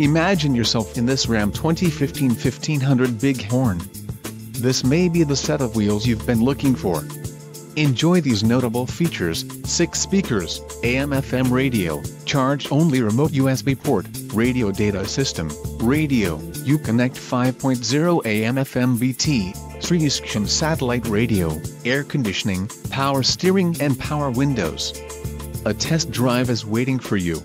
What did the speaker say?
Imagine yourself in this Ram 2015 1500 Bighorn. This may be the set of wheels you've been looking for. Enjoy these notable features, 6 speakers, AM-FM radio, charge-only remote USB port, radio data system, radio, Uconnect 5.0 AM-FM BT, Siriusxm satellite radio, air conditioning, power steering and power windows. A test drive is waiting for you.